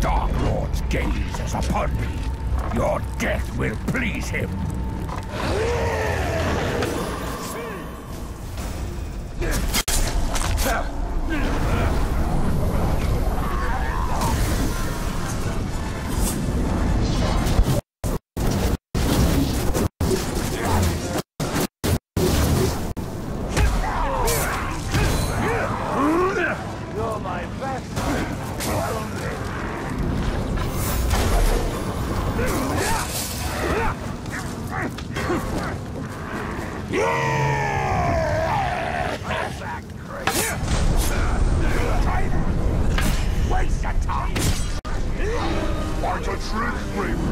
Dark Lord's gaze is upon me. Your death will please him. Fight a trick, Raven!